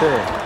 对